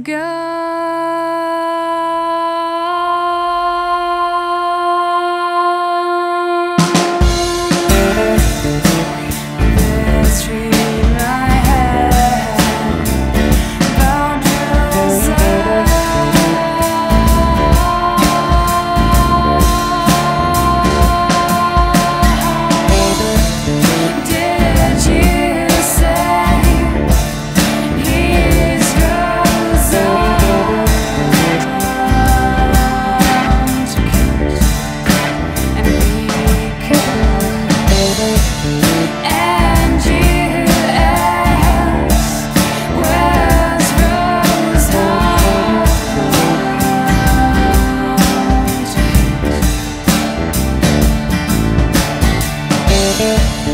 God. Thank